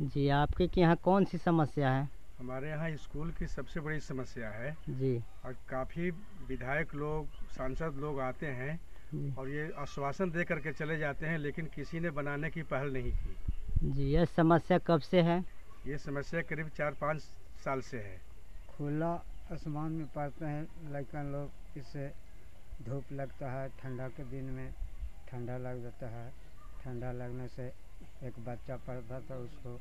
जी आपके के यहाँ कौन सी समस्या है? हमारे यहाँ स्कूल की सबसे बड़ी समस्या है। जी। और काफ़ी विधायक लोग सांसद लोग आते हैं और ये आश्वासन दे करके चले जाते हैं लेकिन किसी ने बनाने की पहल नहीं की। जी यह समस्या कब से है? ये समस्या करीब चार पाँच साल से है। खुला आसमान में पढ़ते हैं लड़कन लोग इससे धूप लगता है ठंडा के दिन में ठंडा लग जाता है ठंडा लगने से एक बच्चा पढ़ता था उसको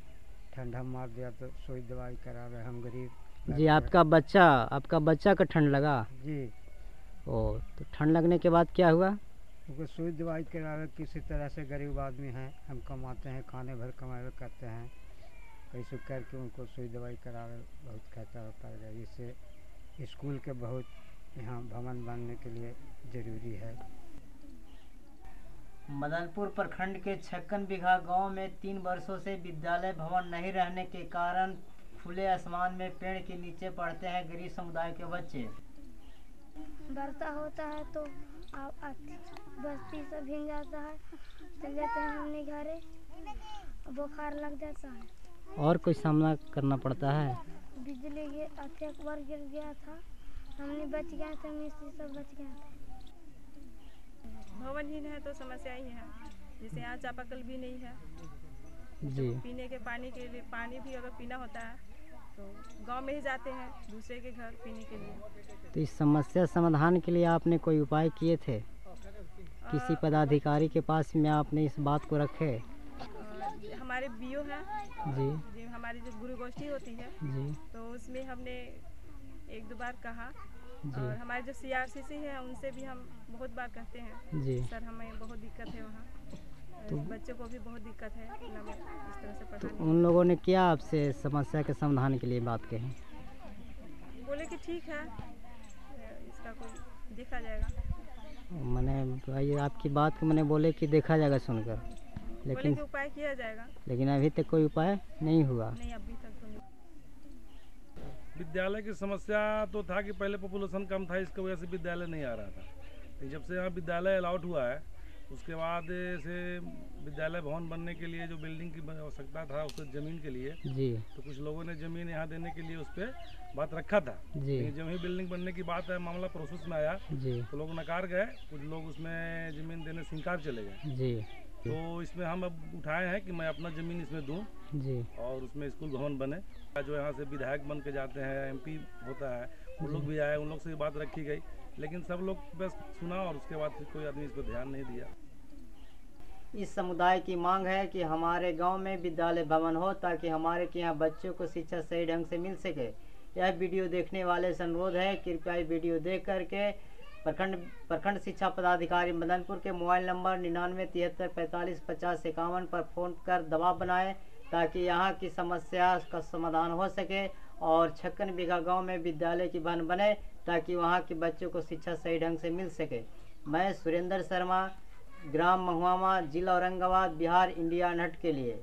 ठंडा मार दिया तो सुई दवाई करा रहे हम गरीब। जी आपका बच्चा आपका बच्चा का ठंड लगा? जी। ओ तो ठंड लगने के बाद क्या हुआ? उनको सुई दवाई करा रहे किसी तरह से गरीब आदमी हैं हम कमाते हैं खाने भर कमाए करते हैं। कैसे करके उनको सुई दवाई करा रहे बहुत खर्चा पड़ गया। इससे स्कूल के बहुत यहाँ भवन बनने के लिए ज़रूरी है। मदनपुर प्रखंड के छक्कन बीघा गाँव में तीन वर्षों से विद्यालय भवन नहीं रहने के कारण खुले आसमान में पेड़ के नीचे पढ़ते हैं गरीब समुदाय के बच्चे। वर्षा होता है तो आप बस्ती सब भीग जाता है। चल जाते हैं हमने घरे। बुखार लग जाता है। और कोई सामना करना पड़ता है? बिजली गिर अथी अकबर गिर गया था। हमने बच गए थे मिस्त्री सब बच गए थे। भवनहीन है तो समस्या ही है। जैसे यहाँ चापाकल भी नहीं है। जी। पीने के पानी के लिए पानी भी अगर पीना होता है तो गाँव में ही जाते हैं दूसरे के घर पीने के लिए। तो इस समस्या समाधान के लिए आपने कोई उपाय किए थे? किसी पदाधिकारी के पास में आपने इस बात को रखे? हमारे बीओ हैं। जी। जो हमारी जो गुरु गोष्ठी होती है जी। तो उसमें हमने एक दो बार कहा और हमारे जो सी आर सी सी है उनसे भी हम बहुत बार कहते हैं। जी। सर हमें बहुत दिक्कत है वहाँ। तो- बच्चों को भी बहुत दिक्कत है। इस तरह से तो उन लोगों ने क्या आपसे समस्या के समाधान के लिए बात कही? बोले कि ठीक है। इसका कोई देखा जाएगा। मैंने भाई आपकी बात को मैंने बोले कि देखा जाएगा सुनकर। लेकिन उपाय किया जाएगा। लेकिन अभी तक कोई उपाय नहीं हुआ। नहीं अभी तक विद्यालय की समस्या तो था कि पहले पॉपुलेशन कम था इसकी वजह से विद्यालय नहीं आ रहा था। लेकिन जब से यहाँ विद्यालय अलाउट हुआ है उसके बाद से विद्यालय भवन बनने के लिए जो बिल्डिंग की आवश्यकता था उस ज़मीन के लिए जी। तो कुछ लोगों ने ज़मीन यहाँ देने के लिए उस पर बात रखा था। जी। जब ही बिल्डिंग बनने की बात है मामला प्रोसेस में आया जी। तो लोग नकार गए कुछ लोग उसमें ज़मीन देने से इनकार चले गए। जी। तो इसमें हम अब उठाए हैं कि मैं अपना ज़मीन इसमें दूँ। जी। और उसमें स्कूल भवन बने। जो यहाँ से विधायक बन के जाते हैं एमपी होता है उन लोग भी आए उन लोग से बात रखी गई। लेकिन सब लोग बस सुना और उसके बाद फिर कोई आदमी इस पर ध्यान नहीं दिया। इस समुदाय की मांग है कि हमारे गाँव में विद्यालय भवन हो ताकि हमारे के यहाँ बच्चों को शिक्षा सही ढंग से मिल सके। यह वीडियो देखने वाले से अनुरोध है कृपया वीडियो देख करके प्रखंड प्रखंड शिक्षा पदाधिकारी मदनपुर के मोबाइल नंबर निन्यानवे, तिहत्तर, पैंतालीस, पचास, इक्यावन पर फ़ोन कर दबाव बनाएँ ताकि यहाँ की समस्या का समाधान हो सके और छक्कन बीघा गाँव में विद्यालय की भवन बने ताकि वहाँ के बच्चों को शिक्षा सही ढंग से मिल सके। मैं सुरेंद्र शर्मा, ग्राम महुआमा, जिला औरंगाबाद, बिहार, इंडिया नट के लिए।